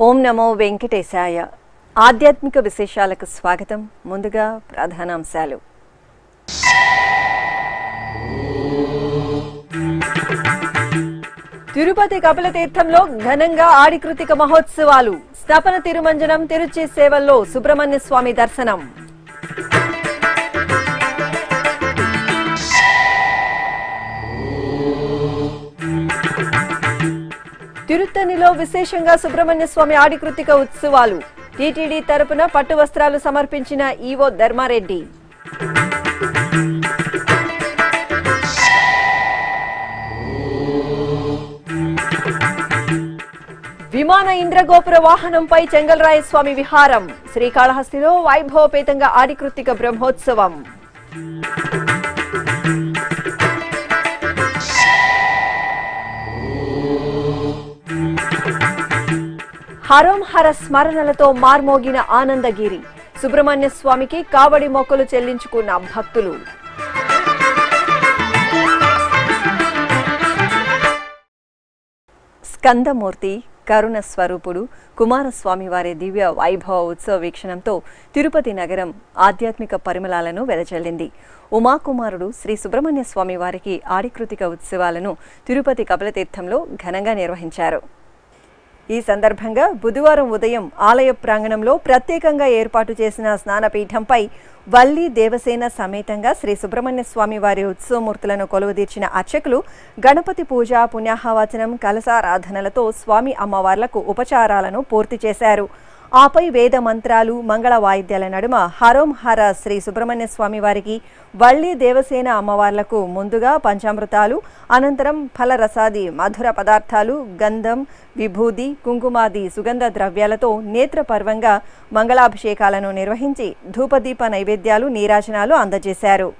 ఓం నమో వెంకటేశాయ. ఆధ్యాత్మిక విశేషాలకు స్వాగతం. ముందుగా ప్రధానాంశాలు. తిరుపతి కపిలతీర్థంలో ఘనంగా ఆడికృతిక మహోత్సవాలు. స్థాపన తిరుమంజనం తిరుచి సేవల్లో సుబ్రహ్మణ్య స్వామి దర్శనం. తిరుత్తనిలో విశేషంగా సుబ్రహ్మణ్య స్వామి ఆడికృతిక ఉత్సవాలు. టీటీడీ తరపున పట్టు వస్త్రాలు సమర్పించిన ఈవో ధర్మారెడ్డి. విమాన ఇంద్రగోపుర వాహనంపై చెంగల్రాయ స్వామి విహారం. శ్రీకాళహస్తిలో వైభవపేతంగా ఆడికృతిక బ్రహ్మోత్సవం. హరోంహర స్మరణలతో మార్మోగిన ఆనందగిరి. సుబ్రహ్మణ్య స్వామికి కావడి మొక్కలు చెల్లించుకున్న భక్తులు. స్కందమూర్తి కరుణ స్వరూపుడు కుమారస్వామి వారి దివ్య వైభవ ఉత్సవ వీక్షణంతో తిరుపతి నగరం ఆధ్యాత్మిక పరిమళాలను వెదజల్లింది. ఉమాకుమారుడు శ్రీ సుబ్రహ్మణ్య స్వామి వారికి ఆడికృతిక ఉత్సవాలను తిరుపతి కపిలతీర్థంలో ఘనంగా నిర్వహించారు. ఈ సందర్భంగా బుధవారం ఉదయం ఆలయ ప్రాంగణంలో ప్రత్యేకంగా ఏర్పాటు చేసిన స్నానపీఠంపై వల్లి దేవసేన సమేతంగా శ్రీ సుబ్రహ్మణ్య స్వామి వారి ఉత్సవమూర్తులను కొలువుదీర్చిన అర్చకులు గణపతి పూజ పుణ్యాహవచనం కలసారాధనలతో స్వామి అమ్మవార్లకు ఉపచారాలను పూర్తి చేశారు. ఆపై వేద మంత్రాలు మంగళ వాయిద్యాల నడుమ హరోం హర శ్రీ సుబ్రహ్మణ్య స్వామి వారికి వల్లి దేవసేన అమ్మవార్లకు ముందుగా పంచామృతాలు అనంతరం ఫలరసాది మధుర పదార్థాలు గంధం విభూది కుంకుమాది సుగంధ ద్రవ్యాలతో నేత్రపర్వంగా మంగళాభిషేకాలను నిర్వహించి ధూపదీప నైవేద్యాలు నీరాజనాలు అందజేశారు.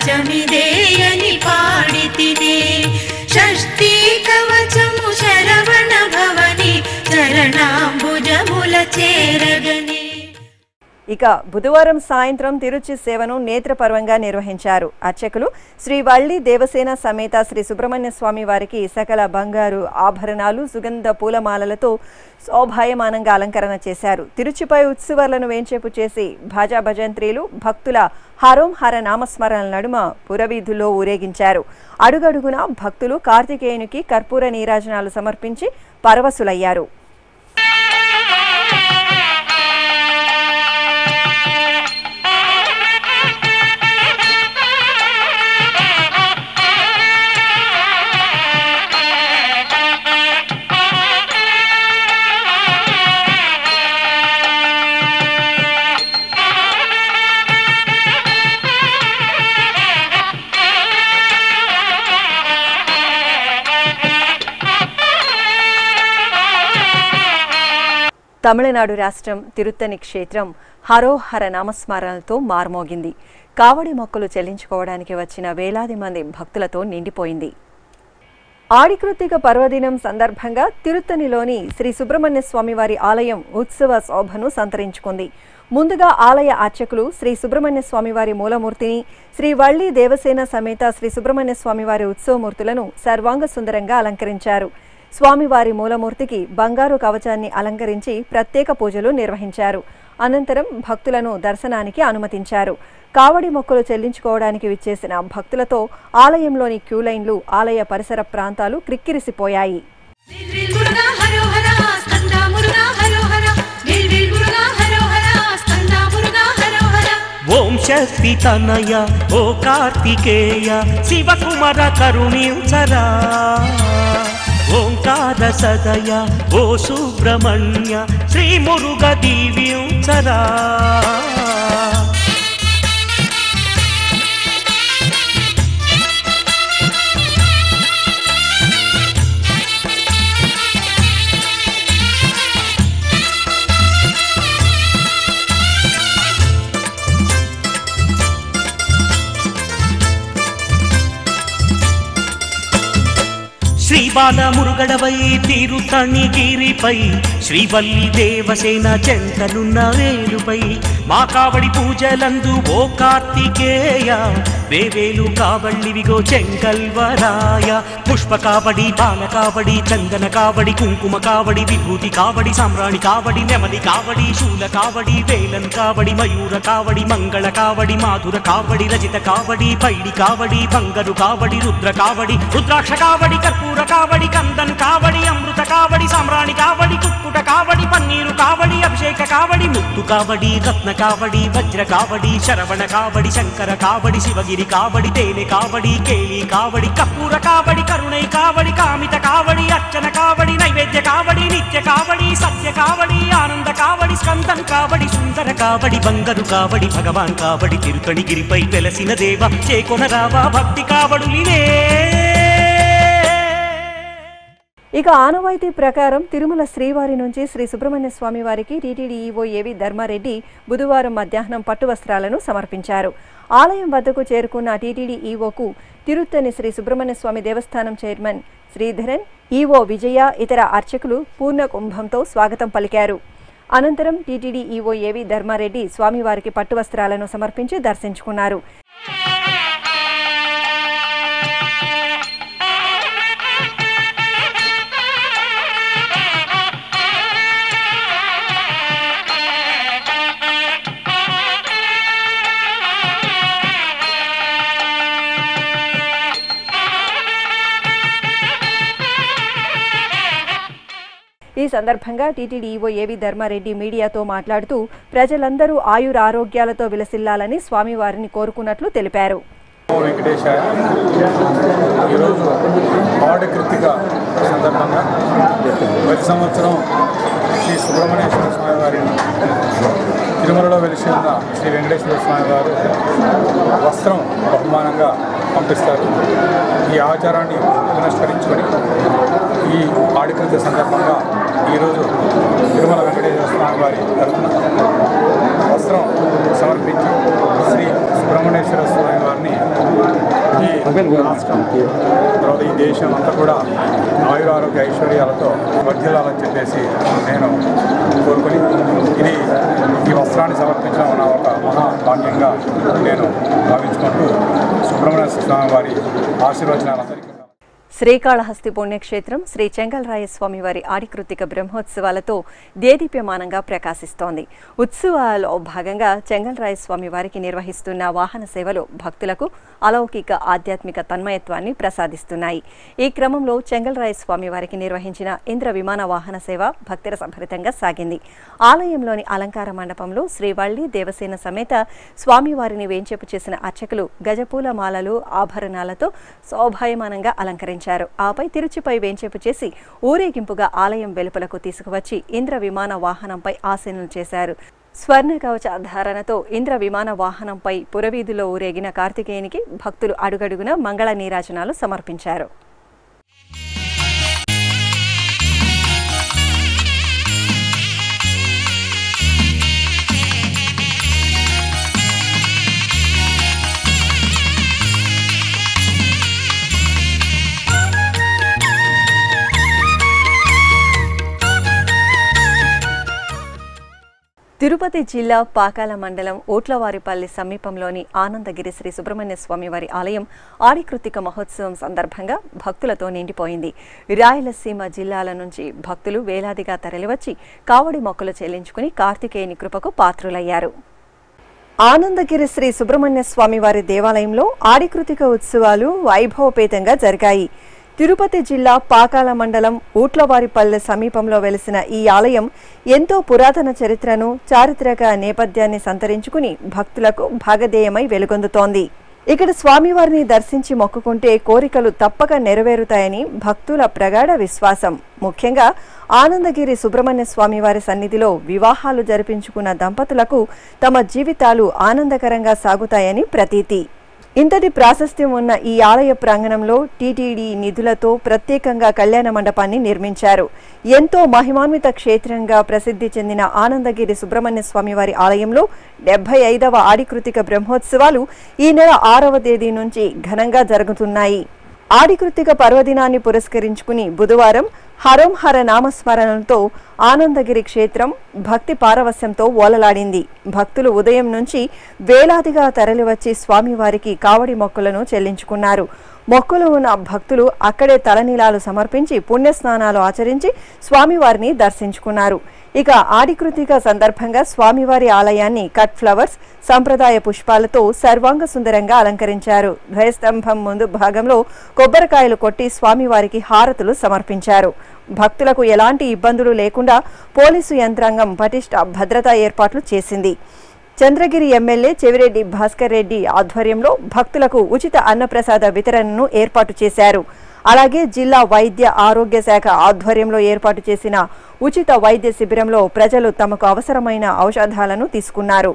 కవచమిదేయని పాడి తిని షష్ఠీ కవచము శరవణ భవని చరణాంబుజముల చేరగని ఇక బుధవారం సాయంత్రం తిరుచి సేవను నేత్రపర్వంగా నిర్వహించారు. అర్చకులు శ్రీ వల్లి దేవసేన సమేత శ్రీ సుబ్రహ్మణ్య స్వామి వారికి సకల బంగారు ఆభరణాలు సుగంధ పూలమాలలతో శోభాయమానంగా అలంకరణ చేశారు. తిరుచిపై ఉత్సవాలను వేంచేపు చేసి భాజా భజంత్రీలు భక్తుల హరోం హర నామస్మరణల నడుమ పురవీధుల్లో ఊరేగించారు. అడుగడుగున భక్తులు కార్తికేయునికి కర్పూర నీరాజనాలు సమర్పించి పరవశులయ్యారు. తమిళనాడు రాష్ట్రం తిరుత్తని క్షేత్రం హరోహర నామస్మరణలతో మార్మోగింది. కావడి మొక్కలు చెల్లించుకోవడానికి వచ్చిన వేలాది మంది భక్తులతో నిండిపోయింది. ఆడికృతిక పర్వదినం సందర్భంగా తిరుత్తనిలోని శ్రీ సుబ్రహ్మణ్య స్వామివారి ఆలయం ఉత్సవ శోభను సంతరించుకుంది. ముందుగా ఆలయ అర్చకులు శ్రీ సుబ్రహ్మణ్య స్వామివారి మూలమూర్తిని శ్రీ వల్లి దేవసేన సమేత శ్రీ సుబ్రహ్మణ్య స్వామివారి ఉత్సవమూర్తులను సర్వాంగ సుందరంగా అలంకరించారు. స్వామివారి మూలమూర్తికి బంగారు కవచాన్ని అలంకరించి ప్రత్యేక పూజలు నిర్వహించారు. అనంతరం భక్తులను దర్శనానికి అనుమతించారు. కావడి మొక్కలు చెల్లించుకోవడానికి విచ్చేసిన భక్తులతో ఆలయంలోని క్యూలైన్లు ఆలయ పరిసర ప్రాంతాలు క్రిక్కిరిసిపోయాయి. ఓం శక్తి తనయ ఓ కార్తికేయ శివకుమార కరుణించరా ఓంకార సదయ ఓ సుబ్రహ్మణ్య శ్రీ మురుగ దివ్యం సరా మురుగడవై తీరుతణి గిరిపై శ్రీవల్లి దేవసేన చెంతనున్న వేలుపై. మా కావడి పూజలందు ఓ కార్తికేయ వేవేలు కావళ్ళివిగో చెంగల్వరాయ. పుష్ప కావడి బాల కావడి చందన కావడి కుంకుమ కావడి విభూతి కావడి సామ్రాణి కావడి నెమలి కావడి శూల కావడి వేలన్ కావడి మయూర కావడి మంగళ కావడి మాధుర కావడి రజిత కావడి పైడి కావడి బంగరు కావడి రుద్ర కావడి రుద్రాక్ష కావడి కర్పూర కావడి కందన్ కావడి అమృత కావడి సామ్రాణి కావడి కుక్కుట కావడి పన్నీరు కావడి అభిషేక కావడి ముత్తు కావడి రత్న కావడి వజ్ర కావడి శరవణ కావడి శంకర కావడి శివగిరి కావడి తేనె కావడి కేలి కావడి కపూర కావడి కరుణై కావడి కామిత కావడి అర్చన కావడి నైవేద్య కావడి నిత్య కావడి సత్య కావడి ఆనంద కావడి స్కందం కావడి సుందర కావడి బంగరు కావడి భగవాన్ కావడి తిరుకణి గిరిపై వెలసిన దేవ చేకొనరావా భక్తి కావడులినే. ఇక ఆనవాయితీ ప్రకారం తిరుమల శ్రీవారి నుంచి శ్రీ సుబ్రహ్మణ్య స్వామి వారికి టీటీడీ ఈవో ఏవి ధర్మారెడ్డి బుధవారం మధ్యాహ్నం పట్టు వస్త్రాలను సమర్పించారు. ఆలయం వద్దకు చేరుకున్న టీటీడీ ఈవోకు తిరుత్తని శ్రీ సుబ్రహ్మణ్య స్వామి దేవస్థానం చైర్మన్ శ్రీధరన్ ఈవో విజయ ఇతర అర్చకులు పూర్ణ కుంభంతో స్వాగతం పలికారు. అనంతరం టీటీడీ ఈవో ఏవి ధర్మారెడ్డి స్వామివారికి పట్టు వస్త్రాలను సమర్పించి దర్శించుకున్నారు. ఈ సందర్భంగా టీటీడీఈఓ ఏవి ధర్మారెడ్డి మీడియాతో మాట్లాడుతూ ప్రజలందరూ ఆయుర ఆరోగ్యాలతో విలసిల్లాలని స్వామివారిని కోరుకున్నట్లు తెలిపారు. వెంకటేశాయ ఈరోజు కృతిక సందర్భంగా ప్రతి సంవత్సరం శ్రీ సుబ్రహ్మణ్యేశ్వర స్వామి తిరుమలలో వెలిసి ఉన్న శ్రీ వెంకటేశ్వర స్వామి వారు వస్త్రం బహుమానంగా పంపిస్తారు. ఈ ఆచారాన్ని పునస్కరించుకొని ఈ ఆడికృత సందర్భంగా ఈరోజు తిరుమల వెంకటేశ్వర స్వామి వారి తరఫున వస్త్రం సమర్పించి శ్రీ సుబ్రహ్మణ్యేశ్వర స్వామి వారిని ఈ రాష్ట్రం తర్వాత ఈ దేశం అంతా కూడా ఆయురారోగ్య ఐశ్వర్యాలతో వర్ధిల్లాలని చెప్పేసి నేను కోరుకుని ఇది ఈ వస్త్రాన్ని సమర్పించడం నా ఒక మహా భాగ్యంగా నేను భావించుకుంటూ సుబ్రహ్మణ్య స్వామి వారి ఆశీర్వచనాలందరికీ శ్రీకాళహస్తి పుణ్యక్షేత్రం శ్రీ చెంగల్రాయస్వామి వారి ఆడికృతిక బ్రహ్మోత్సవాలతో దేదీప్యమానంగా ప్రకాశిస్తోంది. ఉత్సవాలలో భాగంగా చెంగల్రాయస్వామి వారికి నిర్వహిస్తున్న వాహన సేవలు భక్తులకు అలౌకిక ఆధ్యాత్మిక తన్మయత్వాన్ని ప్రసాదిస్తున్నాయి. ఈ క్రమంలో చెంగల్రాయస్వామి వారికి నిర్వహించిన ఇంద్ర విమాన వాహన సేవ భక్తుల సంభరితంగా సాగింది. ఆలయంలోని అలంకార మండపంలో శ్రీవల్లి దేవసేన సమేత స్వామివారిని వేంచేపు చేసిన అర్చకులు గజపూల మాలలు ఆభరణాలతో శోభాయమానంగా అలంకరించారు. ఆపై తిరుచిపై వేంచేపు చేసి ఊరేగింపుగా ఆలయం వెలుపలకు తీసుకువచ్చి ఇంద్ర విమాన వాహనంపై ఆసీనులు చేశారు. స్వర్ణ కవచ ధారణతో ఇంద్ర విమాన వాహనంపై పురవీధిలో ఊరేగిన కార్తికేయునికి భక్తులు అడుగడుగున మంగళ నీరాజనాలు సమర్పించారు. తిరుపతి జిల్లా పాకాల మండలం ఓట్లవారిపల్లి సమీపంలోని ఆనందగిరి శ్రీ సుబ్రహ్మణ్య స్వామి వారి ఆలయం ఆడికృతిక మహోత్సవం సందర్భంగా భక్తులతో నిండిపోయింది. రాయలసీమ జిల్లాల నుంచి భక్తులు వేలాదిగా తరలివచ్చి కావడి మొక్కలు చెల్లించుకుని కార్తికేయుని కృపకు పాత్రులయ్యారు. ఆనందగిరి శ్రీ సుబ్రహ్మణ్య స్వామి వారి దేవాలయంలో ఆడికృతిక ఉత్సవాలు వైభవపేతంగా జరిగాయి. తిరుపతి జిల్లా పాకాల మండలం ఊట్లవారిపల్లె సమీపంలో వెలిసిన ఈ ఆలయం ఎంతో పురాతన చరిత్రను చారిత్రక నేపథ్యాన్ని సంతరించుకుని భక్తులకు భాగధేయమై వెలుగొందుతోంది. ఇక్కడ స్వామివారిని దర్శించి మొక్కుకుంటే కోరికలు తప్పక నెరవేరుతాయని భక్తుల ప్రగాఢ విశ్వాసం. ముఖ్యంగా ఆనందగిరి సుబ్రహ్మణ్య స్వామివారి సన్నిధిలో వివాహాలు జరిపించుకున్న దంపతులకు తమ జీవితాలు ఆనందకరంగా సాగుతాయని ప్రతీతి. ఇంతటి ప్రాశస్త్యం ఉన్న ఈ ఆలయ ప్రాంగణంలో టీటీడీ నిధులతో ప్రత్యేకంగా కళ్యాణ మండపాన్ని నిర్మించారు. ఎంతో మహిమాన్విత క్షేత్రంగా ప్రసిద్ధి చెందిన ఆనందగిరి సుబ్రహ్మణ్య స్వామివారి ఆలయంలో డెబ్బై ఐదవ ఆడికృతిక బ్రహ్మోత్సవాలు ఈ నెల ఆరవ తేదీ నుంచి ఘనంగా జరుగుతున్నాయి. ఆడికృతిక పర్వదినాన్ని పురస్కరించుకుని బుధవారం హరోం హర నామస్మరణలతో ఆనందగిరి క్షేత్రం భక్తి పారవస్యంతో ఓలలాడింది. భక్తులు ఉదయం నుంచి వేలాదిగా తరలివచ్చి స్వామివారికి కావడి మొక్కులను చెల్లించుకున్నారు. మొక్కులు ఉన్న భక్తులు అక్కడే తలనీలాలు సమర్పించి పుణ్యస్నానాలు ఆచరించి స్వామివారిని దర్శించుకున్నారు. ఇక ఆడికృతిక సందర్భంగా స్వామివారి ఆలయాన్ని కట్ ఫ్లవర్స్ సంప్రదాయ పుష్పాలతో సర్వాంగ సుందరంగా అలంకరించారు. ధ్వయస్తంభం ముందు భాగంలో కొబ్బరికాయలు కొట్టి స్వామివారికి హారతులు సమర్పించారు. భక్తులకు ఎలాంటి ఇబ్బందులు లేకుండా పోలీసు యంత్రాంగం పటిష్ట భద్రతా ఏర్పాట్లు చేసింది. చంద్రగిరి ఎమ్మెల్యే చెవిరెడ్డి భాస్కర్ రెడ్డి ఆధ్వర్యంలో భక్తులకు ఉచిత అన్నప్రసాద వితరణను ఏర్పాటు చేశారు. అలాగే జిల్లా వైద్య ఆరోగ్య శాఖ ఆధ్వర్యంలో ఏర్పాటు చేసిన ఉచిత వైద్య శిబిరంలో ప్రజలు తమకు అవసరమైన ఔషధాలను తీసుకున్నారు.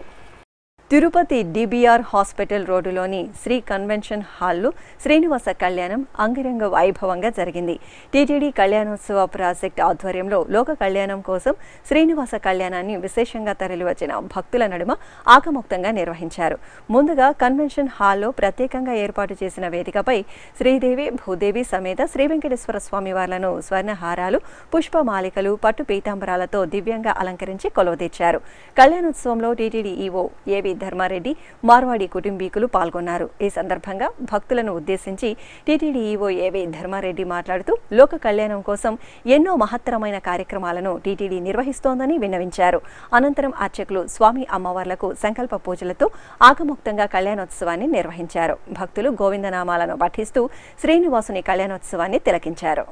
తిరుపతి డిబిఆర్ హాస్పిటల్ రోడ్డులోని శ్రీ కన్వెన్షన్ హాల్లో శ్రీనివాస కళ్యాణం అంగరంగ వైభవంగా జరిగింది. టీటీడీ కళ్యాణోత్సవ ప్రాజెక్ట్ ఆధ్వర్యంలో లోక కళ్యాణం కోసం శ్రీనివాస కళ్యాణాన్ని విశేషంగా తరలివచ్చిన భక్తుల నడుమ ఆకముక్తంగా నిర్వహించారు. ముందుగా కన్వెన్షన్ హాల్లో ప్రత్యేకంగా ఏర్పాటు చేసిన వేదికపై శ్రీదేవి భూదేవి సమేత శ్రీ వెంకటేశ్వర స్వామి వార్లను స్వర్ణహారాలు పుష్పమాలికలు పట్టు పీతాంబరాలతో దివ్యంగా అలంకరించి కొలువదీర్చారు. కళ్యాణోత్సవంలో టీటీడీ ఈవో ఏవి ధర్మారెడ్డి మార్వాడి కుటుంబీకులు పాల్గొన్నారు. ఈ సందర్భంగా భక్తులను ఉద్దేశించి టీటీడీ ఈవో ధర్మారెడ్డి మాట్లాడుతూ లోక కళ్యాణం కోసం ఎన్నో మహత్తరమైన కార్యక్రమాలను టీటీడీ నిర్వహిస్తోందని విన్నవించారు. అనంతరం అర్చకులు స్వామి అమ్మవార్లకు సంకల్ప పూజలతో ఆగముక్తంగా కళ్యాణోత్సవాన్ని నిర్వహించారు. భక్తులు గోవిందనామాలను పఠిస్తూ శ్రీనివాసుని కళ్యాణోత్సవాన్ని తిలకించారు.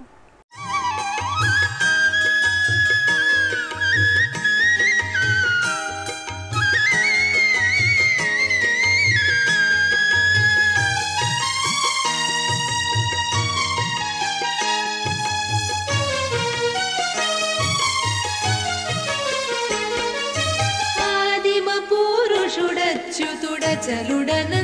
உடன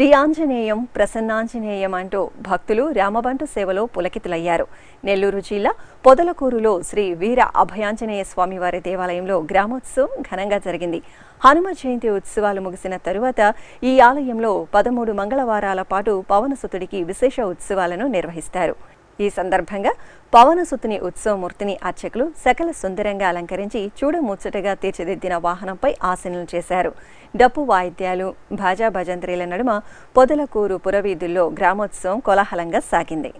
శ్రీ ఆంజనేయం ప్రసన్నాంజనేయం అంటూ భక్తులు రామబంటు సేవలో పులకితులయ్యారు. నెల్లూరు జిల్లా పొదలకూరులో శ్రీ వీర అభయాంజనేయ స్వామివారి దేవాలయంలో గ్రామోత్సవం ఘనంగా జరిగింది. హనుమ జయంతి ఉత్సవాలు ముగిసిన తరువాత ఈ ఆలయంలో పదమూడు మంగళవారాల పాటు పవనసుతుడికి విశేష ఉత్సవాలను నిర్వహిస్తారు. ఈ సందర్భంగా పవనసుతుని ఉత్సవమూర్తిని అర్చకులు సకల సుందరంగా అలంకరించి చూడముచ్చటగా తీర్చిదిద్దిన వాహనంపై ఆసనలు చేశారు. డప్పు వాయిద్యాలు భాజా భజంత్రీల నడుమ పొదలకూరు పురవీధుల్లో గ్రామోత్సవం కోలాహలంగా సాగింది.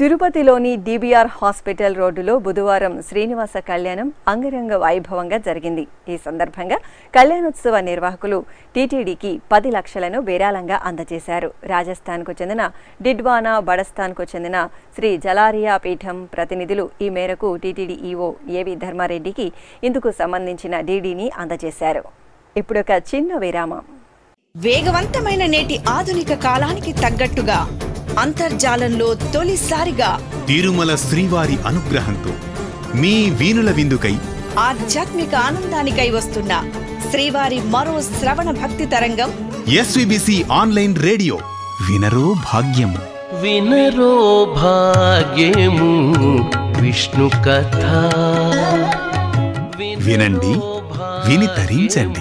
తిరుపతిలోని డిబిఆర్ హాస్పిటల్ రోడ్డులో బుధవారం శ్రీనివాస కళ్యాణం అంగరంగ వైభవంగా జరిగింది. ఈ సందర్భంగా కళ్యాణోత్సవ నిర్వాహకులు టీటీడీకి పది లక్షలను విరాళంగా అందజేశారు. రాజస్థాన్కు చెందిన డిడ్వానా బడస్థాన్కు చెందిన శ్రీ జలారియా పీఠం ప్రతినిధులు ఈ మేరకు టీటీడీ ఈవో ఏవి ధర్మారెడ్డికి ఇందుకు సంబంధించిన డీడీని అందజేశారు. ఇప్పుడొక చిన్న విరామం. వేగవంతమైన నేటి ఆధునిక కాలానికి తగ్గట్టుగా అంతర్జాలంలో తొలిసారిగా తిరుమల శ్రీవారి అనుగ్రహంతో మీ వీణుల విందుకై ఆధ్యాత్మిక ఆనందానికై వస్తున్న శ్రీవారి మరో శ్రవణ భక్తి తరంగం ఎస్విబిసి ఆన్లైన్ రేడియో. వినరో భాగ్యము. వినరో భాగ్యము. విష్ణు కథ. వినండి విని తరించండి.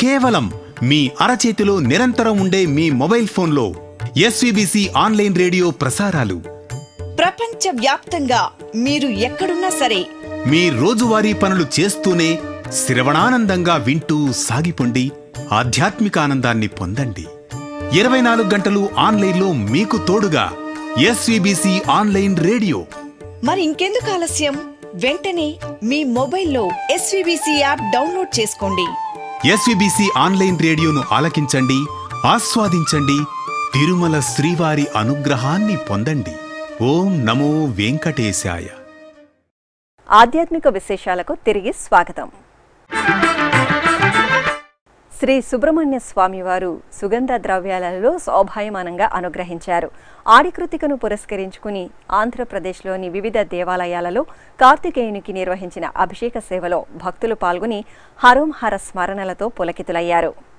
కేవలం మీ అరచేతిలో నిరంతరం ఉండే మీ మొబైల్ ఫోన్లో ఎస్విబిసి ఆన్లైన్ రేడియో ప్రసారాలు. ప్రపంచ వ్యాప్తంగా మీరు ఎక్కడున్నా సరే మీ రోజువారీ పనులు చేస్తూనే శ్రవణానందంగా వింటూ సాగిపోండి ఆధ్యాత్మిక ఆనందాన్ని పొందండి. ఇరవై నాలుగు గంటలు ఆన్లైన్లో మీకు తోడుగా ఎస్విబిసి ఆన్లైన్ రేడియో. మరి ఇంకెందుకు ఆలస్యం? వెంటనే మీ మొబైల్లో ఎస్వీబీసీ యాప్ డౌన్లోడ్ చేసుకోండి. ఎస్విబిసి ఆన్లైన్ రేడియోను ఆలకించండి ఆస్వాదించండి తిరుమల శ్రీవారి అనుగ్రహాన్ని పొందండి. ఓం నమో వెంకటేశాయ. ఆధ్యాత్మిక విశేషాలకు తిరిగి స్వాగతం. శ్రీ సుబ్రహ్మణ్య స్వామివారు సుగంధ ద్రవ్యాలలో శోభాయమానంగా అనుగ్రహించారు. ఆడికృతికను పురస్కరించుకుని ఆంధ్రప్రదేశ్లోని వివిధ దేవాలయాలలో కార్తికేయునికి నిర్వహించిన అభిషేక సేవలో భక్తులు పాల్గొని హరోంహర స్మరణలతో పులకితులయ్యారు.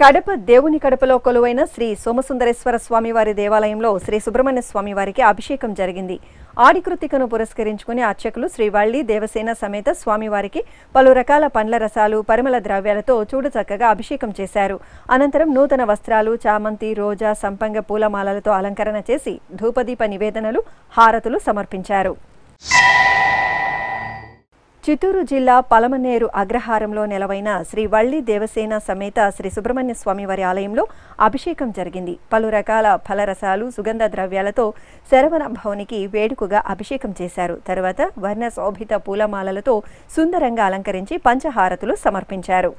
కడప దేవుని కడపలో కొలువైన శ్రీ సోమసుందరేశ్వర స్వామివారి దేవాలయంలో శ్రీ సుబ్రహ్మణ్య స్వామివారికి అభిషేకం జరిగింది. ఆడికృతికను పురస్కరించుకుని అర్చకులు శ్రీ దేవసేన సమేత స్వామివారికి పలు రకాల పండ్ల రసాలు పరిమళ ద్రవ్యాలతో చూడచక్కగా అభిషేకం చేశారు. అనంతరం నూతన వస్త్రాలు చామంతి రోజా సంపంగ పూలమాలలతో అలంకరణ చేసి ధూపదీప నివేదనలు హారతులు సమర్పించారు. చిత్తూరు జిల్లా పలమనేరు అగ్రహారంలో నెలవైన శ్రీ వల్లి దేవసేన సమేత శ్రీ సుబ్రహ్మణ్య స్వామి వారి ఆలయంలో అభిషేకం జరిగింది. పలు రకాల ఫలరసాలు సుగంధ ద్రవ్యాలతో శరవణ భవనికి వేడుకగా అభిషేకం చేశారు. తరువాత వర్ణ శోభిత పూలమాలలతో సుందరంగా అలంకరించి పంచహారతులు సమర్పించారు.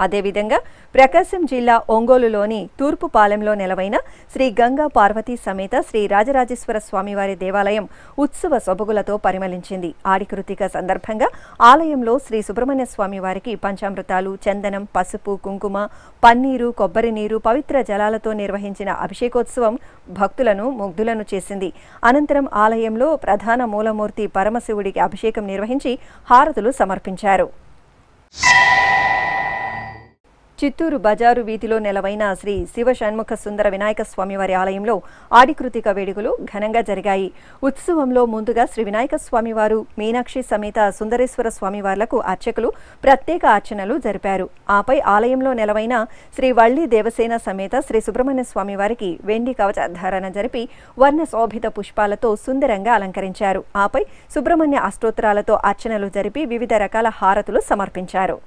అదేవిధంగా ప్రకాశం జిల్లా ఒంగోలులోని తూర్పుపాలెంలో నెలవైన శ్రీ గంగా పార్వతీ సమేత శ్రీ రాజరాజేశ్వర స్వామివారి దేవాలయం ఉత్సవ సొబగులతో పరిమళించింది. ఆడికృతిక సందర్భంగా ఆలయంలో శ్రీ సుబ్రహ్మణ్య స్వామి వారికి పంచామృతాలు చందనం పసుపు కుంకుమ పన్నీరు కొబ్బరి నీరు పవిత్ర జలాలతో నిర్వహించిన అభిషేకోత్సవం భక్తులను ముగ్ధులను చేసింది. అనంతరం ఆలయంలో ప్రధాన మూలమూర్తి పరమశివుడికి అభిషేకం నిర్వహించి హారతులు సమర్పించారు. చిత్తూరు బజారు వీధిలో నెలవైన శ్రీ శివ షణ్ముఖ సుందర వినాయక స్వామివారి ఆలయంలో ఆడికృతిక వేడుకలు ఘనంగా జరిగాయి. ఉత్సవంలో ముందుగా శ్రీ వినాయక స్వామివారు మీనాక్షి సమేత సుందరేశ్వర స్వామివార్లకు అర్చకులు ప్రత్యేక అర్చనలు జరిపారు. ఆపై ఆలయంలో నెలవైన శ్రీ వల్లి దేవసేన సమేత శ్రీ సుబ్రహ్మణ్య స్వామివారికి వెండి కవచ ధారణ జరిపి వర్ణ శోభిత పుష్పాలతో సుందరంగా అలంకరించారు. ఆపై సుబ్రహ్మణ్య అష్టోత్తరాలతో అర్చనలు జరిపి వివిధ రకాల హారతులు సమర్పించారు.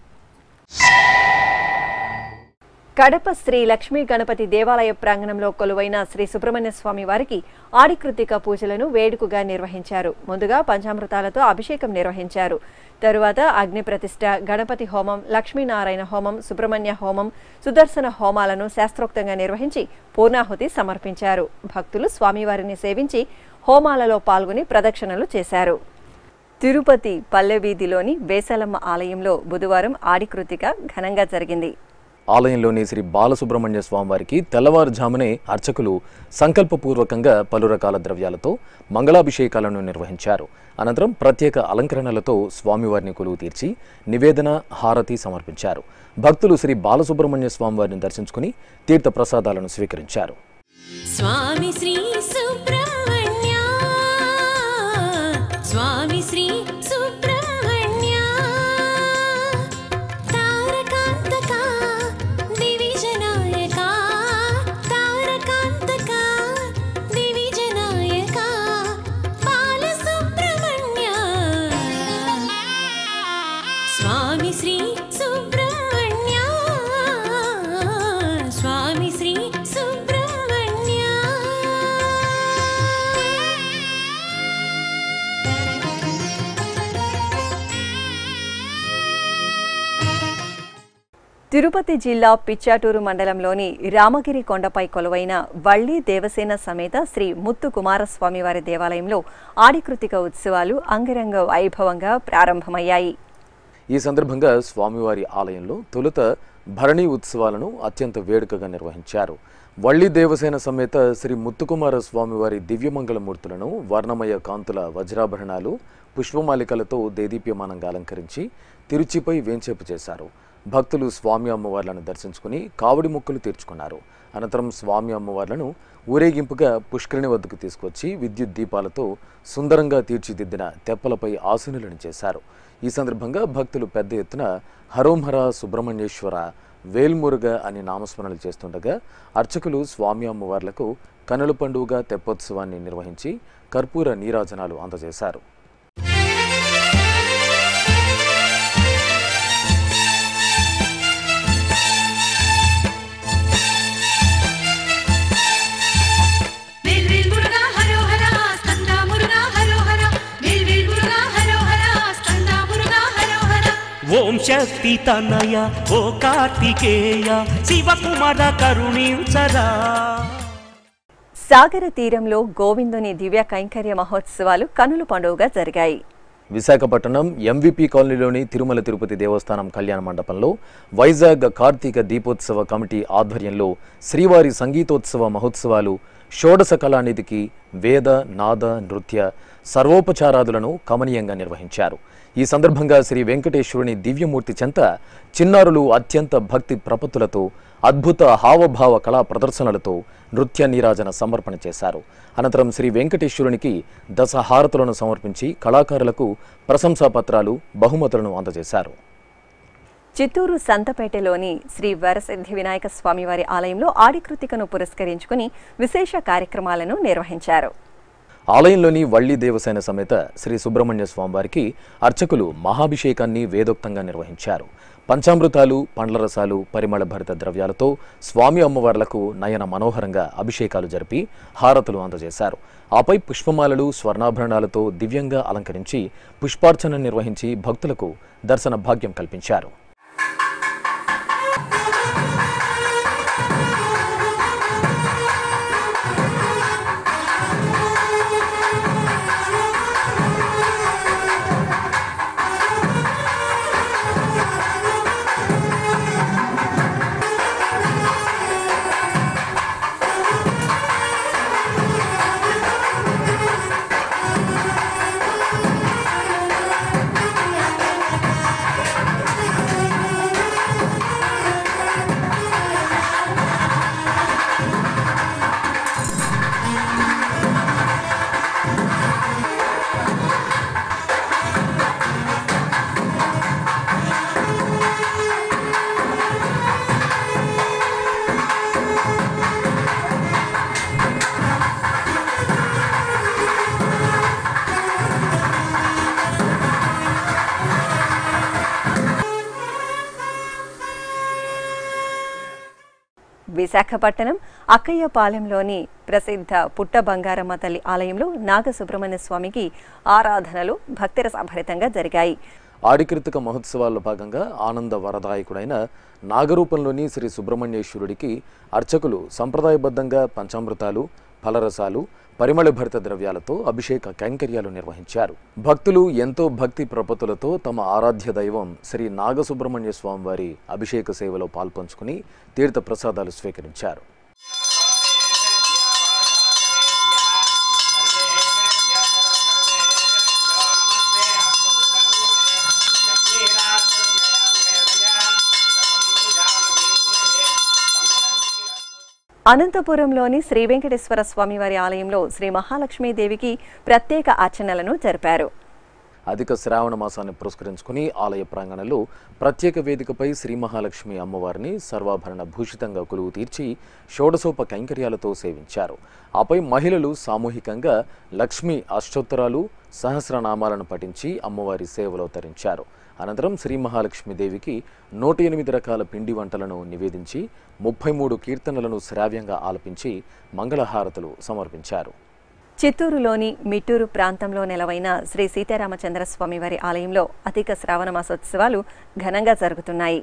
కడప శ్రీ లక్ష్మీ గణపతి దేవాలయ ప్రాంగణంలో కొలువైన శ్రీ సుబ్రహ్మణ్య స్వామి వారికి ఆడికృతిక పూజలను వేడుకగా నిర్వహించారు. ముందుగా పంచామృతాలతో అభిషేకం నిర్వహించారు. తరువాత అగ్ని ప్రతిష్ట గణపతి హోమం లక్ష్మీనారాయణ హోమం సుబ్రహ్మణ్య హోమం సుదర్శన హోమాలను శాస్త్రోక్తంగా నిర్వహించి పూర్ణాహుతి సమర్పించారు. భక్తులు స్వామివారిని సేవించి హోమాలలో పాల్గొని ప్రదక్షిణలు చేశారు. తిరుపతి పల్లెవీధిలోని బేసలమ్మ ఆలయంలో బుధవారం ఆడికృతిక ఘనంగా జరిగింది. ఆలయంలోని శ్రీ బాలసుబ్రహ్మణ్య స్వామివారికి తెల్లవారుజామునే అర్చకులు సంకల్పపూర్వకంగా పలు రకాల ద్రవ్యాలతో మంగళాభిషేకాలను నిర్వహించారు. అనంతరం ప్రత్యేక అలంకరణలతో స్వామివారిని కొలువు తీర్చి నివేదన హారతి సమర్పించారు. భక్తులు శ్రీ బాలసుబ్రహ్మణ్య స్వామివారిని దర్శించుకుని తీర్థ ప్రసాదాలను స్వీకరించారు. స్వామి శ్రీ సుబ్రహ్మణ్య స్వామి శ్రీ తిరుపతి జిల్లా పిచ్చాటూరు మండలంలోని రామగిరి కొండపై కొలువైన వల్లి దేవసేన సమేత శ్రీ ముత్తు కుమారస్వామి వారి దేవాలయంలో ఆడికృతిక ఉత్సవాలు అంగరంగ వైభవంగా ప్రారంభమయ్యాయి. ఈ సందర్భంగా స్వామివారి ఆలయంలో తొలుత భరణి ఉత్సవాలను అత్యంత వేడుకగా నిర్వహించారు. వల్లి దేవసేన సమేత శ్రీ ముత్తుకుమార స్వామివారి దివ్యమంగళమూర్తులను వర్ణమయ కాంతుల వజ్రాభరణాలు పుష్పమాలికలతో దేదీప్యమానంగా అలంకరించి తిరుచిపై వేంచేపు చేశారు. భక్తులు స్వామి అమ్మవార్లను దర్శించుకుని కావడి మొక్కులు తీర్చుకున్నారు. అనంతరం స్వామి అమ్మవార్లను ఊరేగింపుగా పుష్కరిణి వద్దకు తీసుకొచ్చి విద్యుత్ దీపాలతో సుందరంగా తీర్చిదిద్దిన తెప్పలపై ఆసునులను చేశారు. ఈ సందర్భంగా భక్తులు పెద్ద ఎత్తున హరోంహర సుబ్రహ్మణ్యేశ్వర వేల్మురుగ అని నామస్మరణలు చేస్తుండగా అర్చకులు స్వామి అమ్మవార్లకు కనుల పండుగ తెప్పోత్సవాన్ని నిర్వహించి కర్పూర నీరాజనాలు అందజేశారు. శక్తి తనయ ఓ కార్తికేయ శివకుమార కరుణించరా. సాగర తీరంలో గోవిందుని దివ్య కైంకర్య మహోత్సవాలు కనుల పండుగగా జరిగాయి. విశాఖపట్నం ఎంవిపి కాలనీలోని తిరుమల తిరుపతి దేవస్థానం కళ్యాణ మండపంలో వైజాగ్ కార్తీక దీపోత్సవ కమిటీ ఆధ్వర్యంలో శ్రీవారి సంగీతోత్సవ మహోత్సవాలు షోడశ కళానిధికి వేద నాద నృత్య సర్వోపచారాదులను కమనీయంగా నిర్వహించారు. ఈ సందర్భంగా శ్రీ వెంకటేశ్వరుని దివ్యమూర్తి చెంత చిన్నారులు అత్యంత భక్తి ప్రపత్తులతో అద్భుత హావభావ కళా ప్రదర్శనలతో నృత్య నీరాజన సమర్పణ చేశారు. అనంతరం శ్రీ వెంకటేశ్వరునికి దశహారతులను సమర్పించి కళాకారులకు ప్రశంసా పత్రాలు బహుమతులను అందజేశారు. చిత్తూరు సంతపేటలోని శ్రీ వరసిద్ధి వినాయక స్వామివారి ఆలయంలో ఆడికృతికను పురస్కరించుకుని విశేష కార్యక్రమాలను నిర్వహించారు. ఆలయంలోని వల్లి దేవసేన సమేత శ్రీ సుబ్రహ్మణ్య స్వామివారికి అర్చకులు మహాభిషేకాన్ని వేదోక్తంగా నిర్వహించారు. పంచామృతాలు పండ్ల రసాలు పరిమళ భరిత ద్రవ్యాలతో స్వామి అమ్మవార్లకు నయన మనోహరంగా అభిషేకాలు జరిపి హారతులు అందజేశారు. ఆపై పుష్పమాలలు స్వర్ణాభరణాలతో దివ్యంగా అలంకరించి పుష్పార్చన నిర్వహించి భక్తులకు దర్శన భాగ్యం కల్పించారు. విశాఖపట్నం అక్కయ్యపాలెంలోని ప్రసిద్ధ పుట్ట బంగారమ్మ తల్లి ఆలయంలో నాగ సుబ్రహ్మణ్య స్వామికి ఆరాధనలు భక్తిరసభరితంగా జరిగాయి. ఆడికృతిక మహోత్సవాల్లో భాగంగా ఆనంద వరదాయకుడైన నాగరూపంలోని శ్రీ సుబ్రహ్మణ్యేశ్వరుడికి అర్చకులు సంప్రదాయబద్ధంగా పంచామృతాలు ఫలరసాలు పరిమళభరిత ద్రవ్యాలతో అభిషేక కైంకర్యాలు నిర్వహించారు. భక్తులు ఎంతో భక్తి ప్రపతులతో తమ ఆరాధ్య దైవం శ్రీ నాగసుబ్రహ్మణ్య స్వామివారి అభిషేక సేవలో పాల్పంచుకుని తీర్థ ప్రసాదాలు స్వీకరించారు. అనంతపురంలోని శ్రీ వెంకటేశ్వర స్వామివారి ఆలయంలో శ్రీ మహాలక్ష్మీదేవికి ప్రత్యేక అర్చనలను జరిపారు. అధిక శ్రావణ మాసాన్ని పురస్కరించుకుని ఆలయ ప్రాంగణంలో ప్రత్యేక వేదికపై శ్రీ మహాలక్ష్మి అమ్మవారిని సర్వాభరణ భూషితంగా కొలువు తీర్చి షోడసోప కైంకర్యాలతో సేవించారు. ఆపై మహిళలు సామూహికంగా లక్ష్మి అష్టోత్తరాలు సహస్రనామాలను పఠించి అమ్మవారి సేవలో తరించారు అనంతరం శ్రీ మహాలక్ష్మీదేవికి నూట ఎనిమిది రకాల పిండి వంటలను నివేదించి ముప్పై మూడు కీర్తనలను శ్రావ్యంగా ఆలపించి మంగళహారతులు సమర్పించారు. చిత్తూరులోని మిట్టూరు ప్రాంతంలో నెలవైన శ్రీ సీతారామచంద్రస్వామివారి ఆలయంలో అధిక శ్రావణ మాసోత్సవాలు ఘనంగా జరుగుతున్నాయి.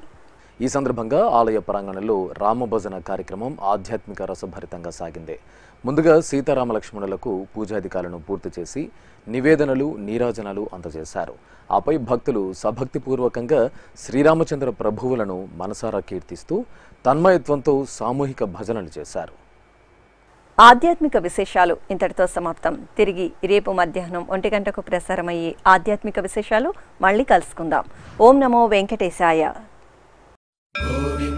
ఈ సందర్భంగా ఆలయ ప్రాంగణంలో రామభజన కార్యక్రమం ఆధ్యాత్మిక రసభరితంగా సాగింది. ముందుగా సీతారామ లక్ష్మణులకు పూజాధికారులను పూర్తి చేసి నివేదనలు నీరాజనాలు అందజేశారు. ఆపై భక్తులు సభక్తిపూర్వకంగా శ్రీరామచంద్ర ప్రభువులను మనసారా కీర్తిస్తూ తన్మయత్వంతో సామూహిక భజనలు చేశారు. ఆధ్యాత్మిక విశేషాలు ఇంతటితో సమాప్తం. తిరిగి రేపు మధ్యాహ్నం ఒంటి గంటకు ప్రసారమయ్యే ఆధ్యాత్మిక విశేషాలు మళ్ళీ కలుసుకుందాం. ఓం నమో వెంకటేశాయ. Glória